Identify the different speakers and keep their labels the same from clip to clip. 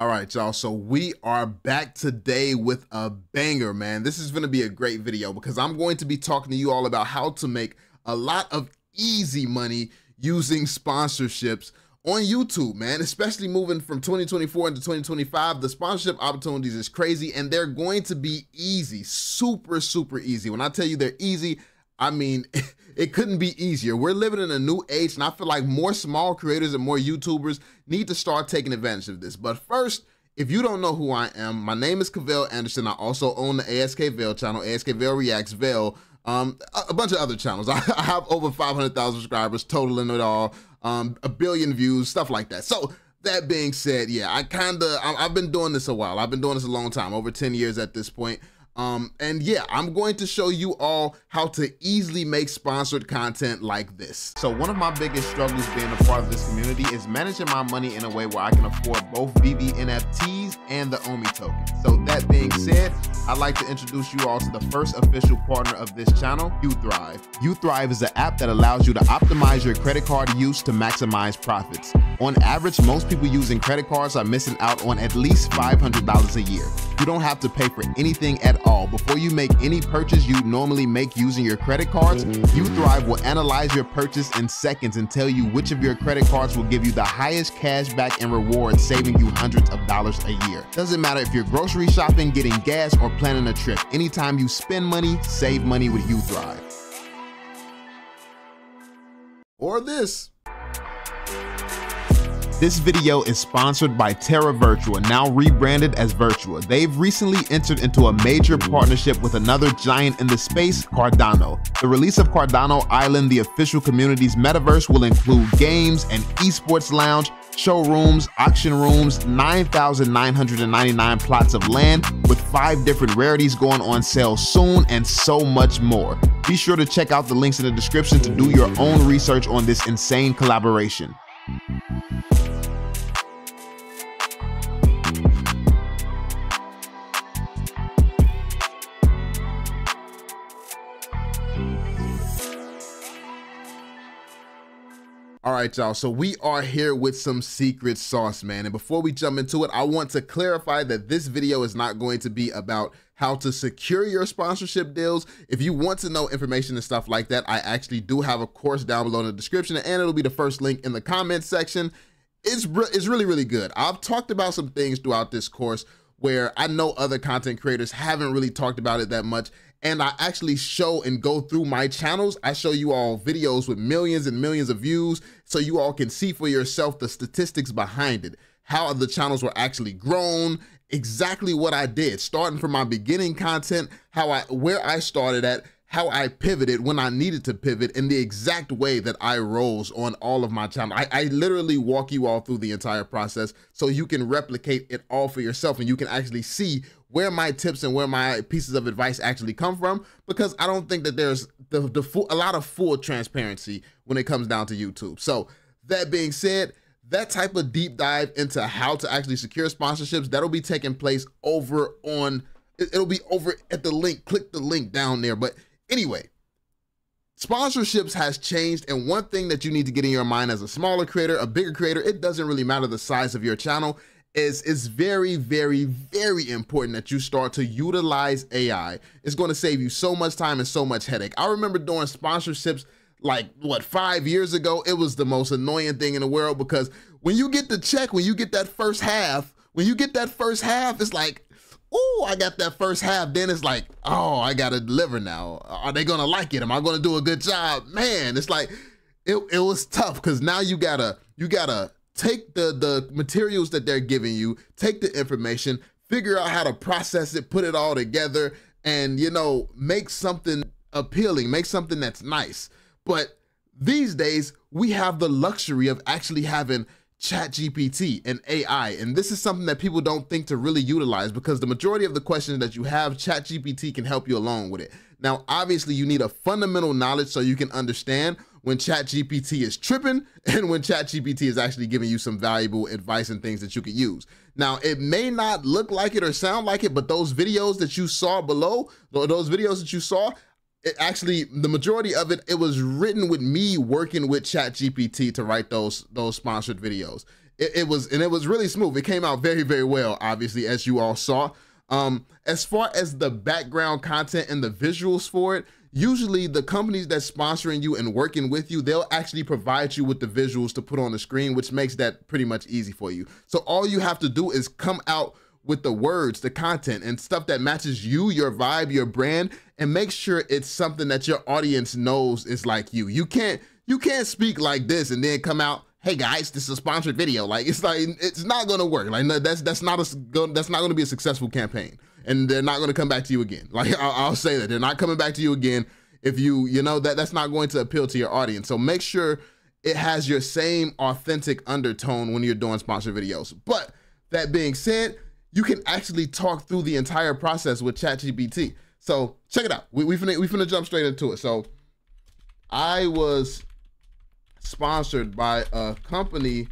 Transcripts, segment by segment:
Speaker 1: All right, y'all. So we are back today with a banger, man. This is going to be a great video because I'm going to be talking to you all about how to make a lot of easy money using sponsorships on YouTube, man, especially moving from 2024 into 2025. The sponsorship opportunities is crazy and they're going to be easy, super, super easy. When I tell you they're easy, I mean, it couldn't be easier. We're living in a new age, and I feel like more small creators and more YouTubers need to start taking advantage of this. But first, if you don't know who I am, my name is Cavell Anderson. I also own the ASK Veil channel, ASK Veil Reacts Veil, um, a, bunch of other channels. I, I have over 500,000 subscribers, totaling it all, um, a billion views, stuff like that. So that being said, yeah, I kind of, I've been doing this a while. I've been doing this a long time, over 10 years at this point. Um, and yeah, I'm going to show you all how to easily make sponsored content like this. So one of my biggest struggles being a part of this community is managing my money in a way where I can afford both VeVe NFTs and the OMI token. So that being said, I'd like to introduce you all to the first official partner of this channel, UThrive. UThrive is an app that allows you to optimize your credit card use to maximize profits. On average, most people using credit cards are missing out on at least $500 a year. You don't have to pay for anything at all. Before you make any purchase you normally make using your credit cards, mm-hmm. UThrive will analyze your purchase in seconds and tell you which of your credit cards will give you the highest cash back and rewards, saving you hundreds of dollars a year. Doesn't matter if you're grocery shopping, getting gas, or planning a trip. Anytime you spend money, save money with UThrive. Or this. This video is sponsored by Terra Virtua, now rebranded as Virtua. They've recently entered into a major partnership with another giant in the space, Cardano. The release of Cardano Island, the official community's metaverse, will include games, an esports lounge, showrooms, auction rooms, 9,999 plots of land with five different rarities going on sale soon, and so much more. Be sure to check out the links in the description to do your own research on this insane collaboration. Right, y'all. So we are here with some secret sauce, man. And before we jump into it, I want to clarify that this video is not going to be about how to secure your sponsorship deals. If you want to know information and stuff like that, I actually do have a course down below in the description and it'll be the first link in the comments section. It's, re it's really, really good. I've talked about some things throughout this course where I know other content creators haven't really talked about it that much and I actually show and go through my channels. I show you all videos with millions and millions of views so you all can see for yourself the statistics behind it, how the channels were actually grown, exactly what I did, starting from my beginning content, how I where I started at, how I pivoted when I needed to pivot in the exact way that I rose on all of my channel. I, I, literally walk you all through the entire process so you can replicate it all for yourself and you can actually see where my tips and where my pieces of advice actually come from because I don't think that there's the, the full, a lot of full transparency when it comes down to YouTube. So that being said, that type of deep dive into how to actually secure sponsorships, that'll be taking place over on, it'll be over at the link, click the link down there. But Anyway, sponsorships has changed and one thing that you need to get in your mind as a smaller creator a bigger creator it doesn't really matter the size of your channel is it's very very very important that you start to utilize ai it's going to save you so much time and so much headache i remember doing sponsorships like what five years ago it was the most annoying thing in the world because when you get the check when you get that first half when you get that first half it's like oh, I got that first half. Then it's like, oh, I got to deliver now. Are they going to like it? Am I going to do a good job? Man, it's like, it, it was tough because now you got to, you got to take the, the materials that they're giving you, take the information, figure out how to process it, put it all together and, you know, make something appealing, make something that's nice. But these days, we have the luxury of actually having ChatGPT and AI. And this is something that people don't think to really utilize because the majority of the questions that you have, ChatGPT can help you along with it. Now, obviously, you need a fundamental knowledge so you can understand when ChatGPT is tripping and when ChatGPT is actually giving you some valuable advice and things that you can use. Now, it may not look like it or sound like it, but those videos that you saw below, those videos that you saw, it actually the majority of it it was written with me working with ChatGPT to write those those sponsored videos it, it was and it was really smooth. It came out very very well, obviously as you all saw. Um, as far as the background content and the visuals for it, usually the companies that's sponsoring you and working with you, they'll actually provide you with the visuals to put on the screen, which makes that pretty much easy for you. So all you have to do is come out with the words, the content, and stuff that matches you, your vibe, your brand, and make sure it's something that your audience knows is like you. You can't you can't speak like this and then come out hey guys, this is a sponsored video. Like it's like it's not gonna work. Like that's that's not a that's not gonna be a successful campaign, and they're not gonna come back to you again. Like I'll, I'll say that they're not coming back to you again if you you know that that's not going to appeal to your audience. So make sure it has your same authentic undertone when you're doing sponsored videos. But that being said, you can actually talk through the entire process with ChatGPT. So check it out. We we finna, we finna jump straight into it. So I was sponsored by a company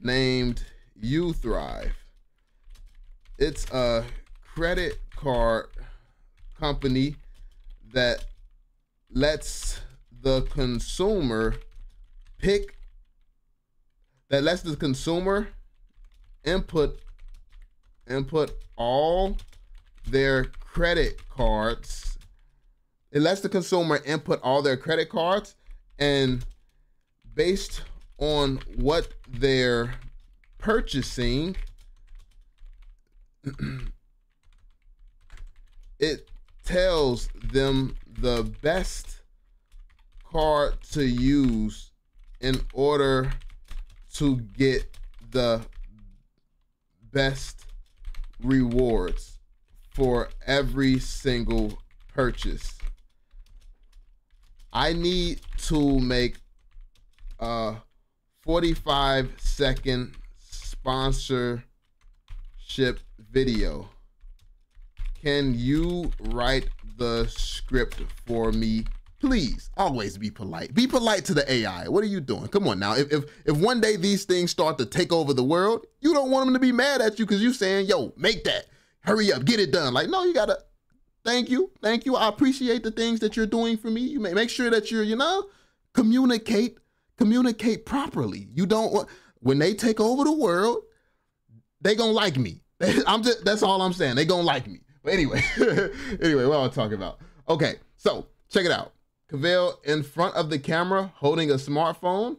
Speaker 1: named UThrive. It's a credit card company that lets the consumer pick that lets the consumer input input all their credit cards it lets the consumer input all their credit cards and based on what they're purchasing, it tells them the best card to use in order to get the best rewards for every single purchase. I need to make a 45 second sponsorship video. Can you write the script for me? Please, always be polite. Be polite to the AI. What are you doing? Come on now. If, if if one day these things start to take over the world, you don't want them to be mad at you because you're saying, yo, make that. Hurry up, get it done. Like, no, you gotta thank you. Thank you. I appreciate the things that you're doing for me. You may make sure that you're, you know, communicate communicate properly. You don't want when they take over the world, they gonna like me. I'm just that's all I'm saying. They gonna like me. But anyway, anyway, what am I talking about? Okay, so check it out. Cavell in front of the camera holding a smartphone.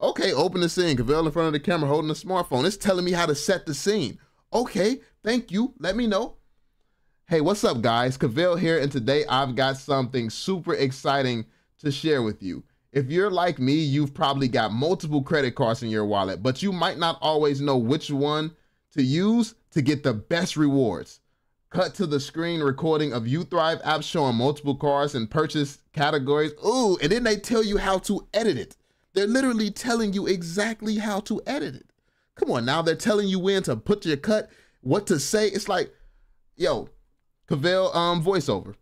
Speaker 1: Okay, open the scene. Cavell in front of the camera holding a smartphone. It's telling me how to set the scene. Okay, thank you. Let me know. Hey, what's up, guys? Cavell here, and today I've got something super exciting to share with you. If you're like me, you've probably got multiple credit cards in your wallet, but you might not always know which one to use to get the best rewards. Cut to the screen recording of UThrive app showing multiple cards and purchase categories. Ooh, and then they tell you how to edit it. They're literally telling you exactly how to edit it. Come on now, they're telling you when to put your cut, what to say. It's like, yo, Cavell um voiceover.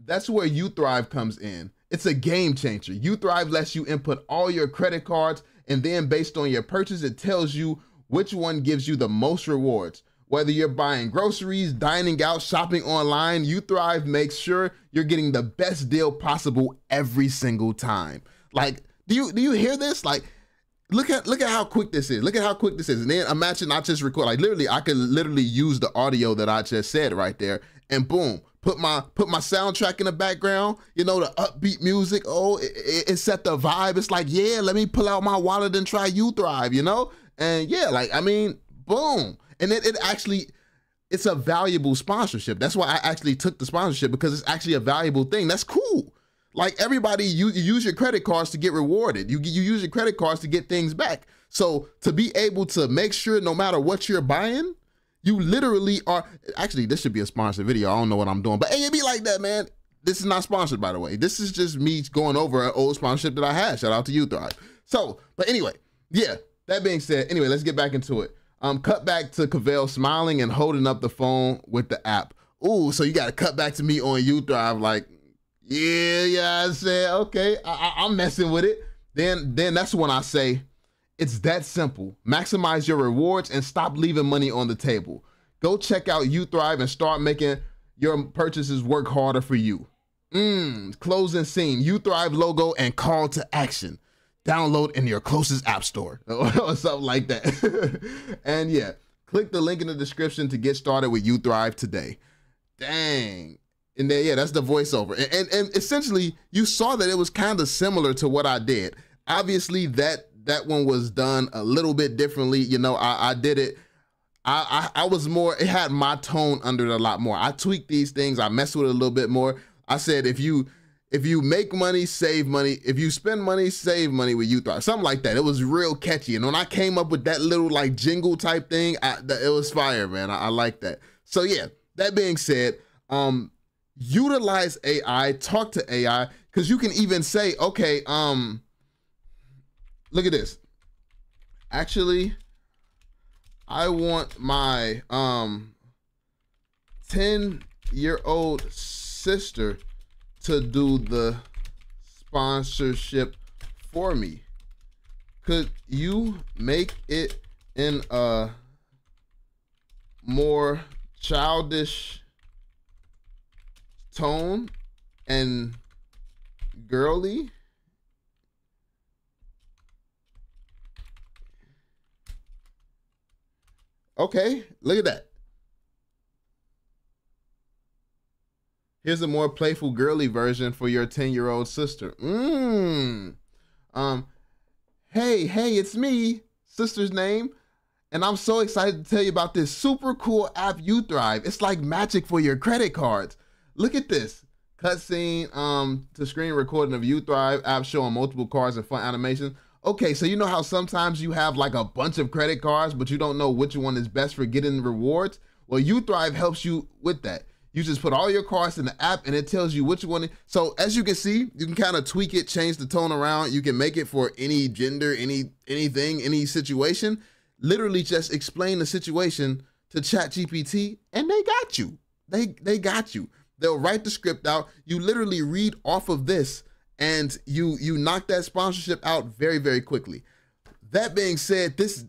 Speaker 1: That's where UThrive comes in. It's a game changer. UThrive lets you input all your credit cards, and then based on your purchase, it tells you which one gives you the most rewards. Whether you're buying groceries, dining out, shopping online, UThrive makes sure you're getting the best deal possible every single time. Like, do you do you hear this? Like, look at look at how quick this is. Look at how quick this is. And then imagine I just record like literally I could literally use the audio that I just said right there and boom, put my put my soundtrack in the background, you know, the upbeat music. Oh, it, it, it, set the vibe. It's like, yeah, let me pull out my wallet and try UThrive, you know? And yeah, like I mean, boom. And it, it actually it's a valuable sponsorship. That's why I actually took the sponsorship because it's actually a valuable thing. That's cool. Like everybody, you, you use your credit cards to get rewarded. You you use your credit cards to get things back. So to be able to make sure no matter what you're buying, you literally are. Actually, this should be a sponsored video. I don't know what I'm doing, but hey, it be like that, man. This is not sponsored, by the way. This is just me going over an old sponsorship that I had. Shout out to UThrive. So, but anyway, yeah. That being said, anyway, let's get back into it. Um, cut back to Cavell smiling and holding up the phone with the app. Ooh, so you got to cut back to me on UThrive, like, yeah, yeah. I said, okay, I, I, I'm messing with it. Then, then that's when I say, it's that simple. Maximize your rewards and stop leaving money on the table. Go check out UThrive and start making your purchases work harder for you. Mmm, closing scene, UThrive logo and call to action. download in your closest app store or something like that. and yeah, click the link in the description to get started with UThrive today. Dang. And then yeah, that's the voiceover. And, and, and essentially you saw that it was kind of similar to what I did. Obviously that that one was done a little bit differently. You know, I, I did it. I, I I was more. It had my tone under it a lot more. I tweaked these things. I messed with it a little bit more. I said if you if you make money, save money. If you spend money, save money with UThrive. Something like that. It was real catchy. And when I came up with that little like jingle type thing, I, it was fire, man. I, I like that. So yeah. That being said, um, utilize AI. Talk to AI because you can even say, okay, um, look at this. Actually, I want my um 10 year old sister to do the sponsorship for me. Could you make it in a more childish tone and girly? Okay, look at that. Here's a more playful, girly version for your 10 year old sister. Mmm. Um, hey, hey, it's me, sister's name. And I'm so excited to tell you about this super cool app, UThrive. It's like magic for your credit cards. Look at this cutscene um, to screen recording of UThrive app showing multiple cards and fun animations. Okay, so you know how sometimes you have like a bunch of credit cards, but you don't know which one is best for getting rewards? Well, UThrive helps you with that. You just put all your cards in the app and it tells you which one. So as you can see, you can kind of tweak it, change the tone around. You can make it for any gender, any anything, any situation. Literally just explain the situation to ChatGPT and they got you. They they got you. They'll write the script out. You literally read off of this and you you knock that sponsorship out very very quickly. That being said, this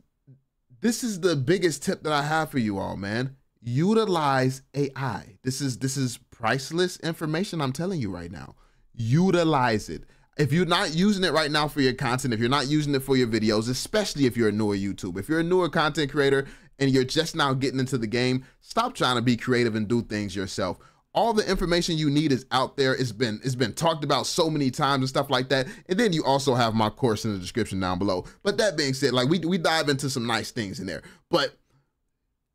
Speaker 1: this is the biggest tip that I have for you all, man utilize AI. This is this is priceless information I'm telling you right now. Utilize it. If you're not using it right now for your content, if you're not using it for your videos, especially if you're a newer YouTube, if you're a newer content creator and you're just now getting into the game, stop trying to be creative and do things yourself. All the information you need is out there. It's been it's been talked about so many times and stuff like that. And then you also have my course in the description down below. But that being said, like we we dive into some nice things in there. But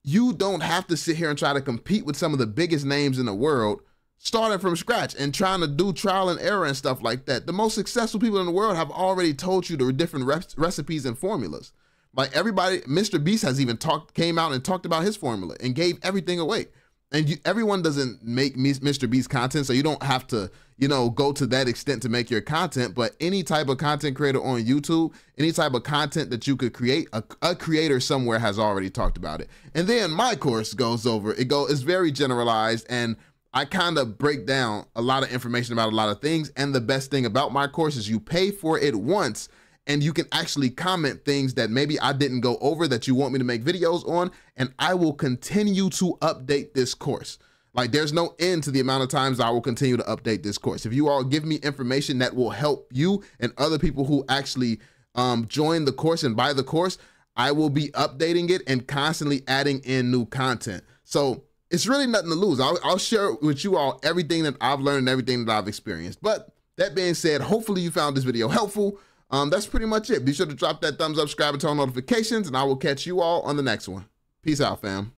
Speaker 1: you don't have to sit here and try to compete with some of the biggest names in the world starting from scratch and trying to do trial and error and stuff like that. The most successful people in the world have already told you the different recipes and formulas. Like everybody, Mr. Beast has even talked, came out and talked about his formula and gave everything away and you, everyone doesn't make Mr. Beast content, so you don't have to, you know, go to that extent to make your content. But any type of content creator on YouTube, any type of content that you could create, a, a creator somewhere has already talked about it. And then my course goes over. It go is very generalized, and I kind of break down a lot of information about a lot of things. And the best thing about my course is you pay for it once and you can actually comment things that maybe I didn't go over that you want me to make videos on, and I will continue to update this course. Like there's no end to the amount of times I will continue to update this course. If you all give me information that will help you and other people who actually um, join the course and buy the course, I will be updating it and constantly adding in new content. So it's really nothing to lose. I'll, I'll share with you all everything that I've learned and everything that I've experienced. But that being said, hopefully you found this video helpful. Um, that's pretty much it. Be sure to drop that thumbs up, subscribe, and turn on notifications, and I will catch you all on the next one. Peace out, fam.